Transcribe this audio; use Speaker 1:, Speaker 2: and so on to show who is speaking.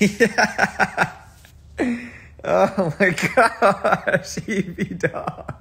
Speaker 1: yeah. Oh my gosh, Evie dog.